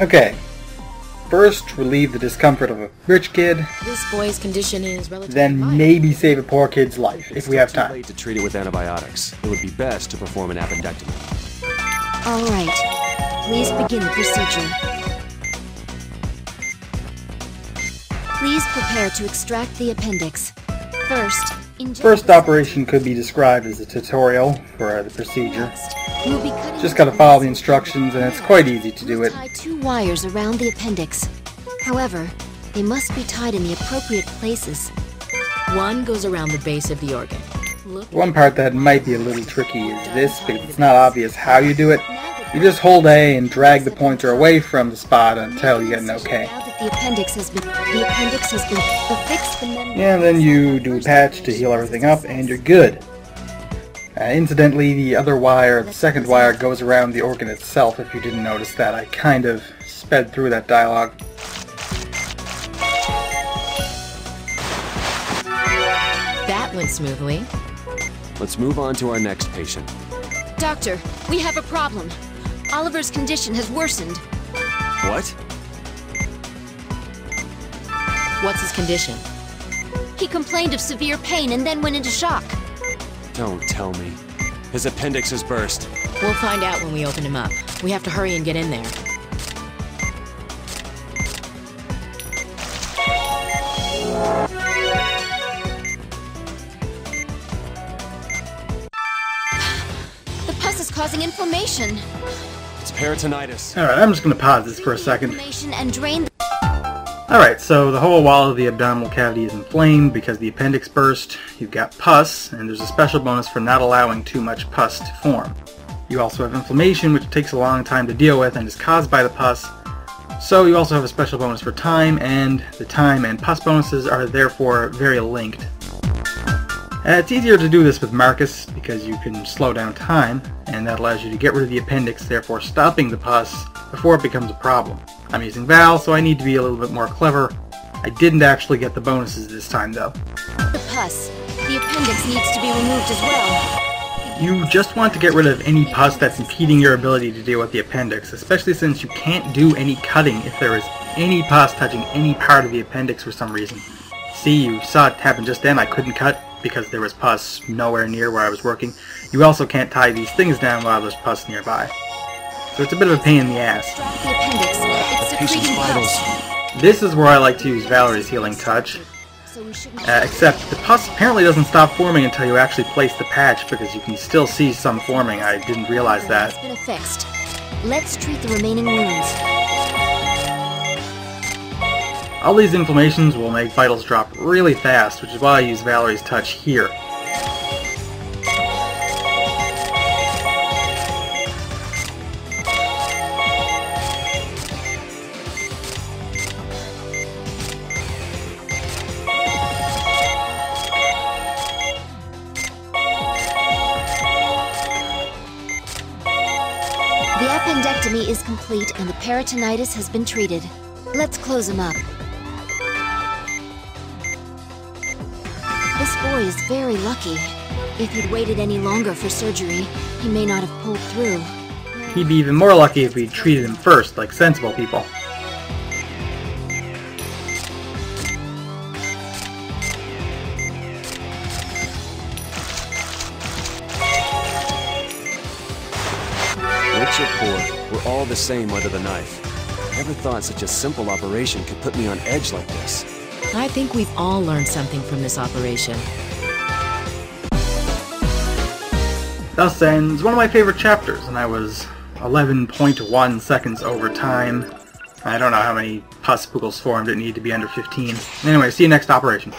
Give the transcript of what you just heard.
Okay. First, relieve the discomfort of a rich kid, This boy's condition is relatively then mild. maybe save a poor kid's life, if we have Too time. late to treat it with antibiotics. It would be best to perform an appendectomy. All right. Please begin the procedure. Please prepare to extract the appendix. First, inject First operation could be described as a tutorial for the procedure. Next, we'll be cutting Just gotta follow the instructions and it's quite easy to do it. tie two wires around the appendix. However, they must be tied in the appropriate places. One goes around the base of the organ. One part that might be a little tricky is this, because it's not obvious how you do it. You just hold A and drag the pointer away from the spot until you get an OK. Now the appendix has been the appendix has been affixed and then And then you do a patch to heal everything up and you're good. Uh, incidentally, the other wire, the second wire, goes around the organ itself if you didn't notice that. I kind of sped through that dialogue. that went smoothly. Let's move on to our next patient. Doctor, we have a problem. Oliver's condition has worsened. What? What's his condition? He complained of severe pain and then went into shock. Don't tell me. His appendix has burst. We'll find out when we open him up. We have to hurry and get in there. The pus is causing inflammation. It's peritonitis. Alright, I'm just going to pause this for a second. Inflammation and drain the Alright, so the whole wall of the abdominal cavity is inflamed because the appendix burst. You've got pus, and there's a special bonus for not allowing too much pus to form. You also have inflammation, which takes a long time to deal with and is caused by the pus. So you also have a special bonus for time, and the time and pus bonuses are therefore very linked. Uh, it's easier to do this with Markus because you can slow down time, and that allows you to get rid of the appendix, therefore stopping the pus before it becomes a problem. I'm using Val, so I need to be a little bit more clever. I didn't actually get the bonuses this time though. the pus. The appendix needs to be removed as well. You just want to get rid of any pus that's impeding your ability to deal with the appendix, especially since you can't do any cutting if there is any pus touching any part of the appendix for some reason. See, you saw it happen just then, I couldn't cut because there was pus nowhere near where I was working. You also can't tie these things down while there's pus nearby. So it's a bit of a pain in the ass. The appendix. It's vitals. This is where I like to use Valerie's Healing Touch, So we shouldn't uh, except the pus apparently doesn't stop forming until you actually place the patch because you can still see some forming. I didn't realize that. It's been affixed. Let's treat the remaining wounds. All these inflammations will make vitals drop really fast, which is why I use Valerie's Touch here. Appendectomy is complete and the peritonitis has been treated. Let's close him up. This boy is very lucky. If he'd waited any longer for surgery, he may not have pulled through. He'd be even more lucky if we treated him first, like sensible people. Rich or poor, we're all the same under the knife. Never thought such a simple operation could put me on edge like this. I think we've all learned something from this operation. Thus ends one of my favorite chapters, and I was 11.1 seconds over time. I don't know how many pus spookles formed, it needed to be under 15. Anyway, see you next operation.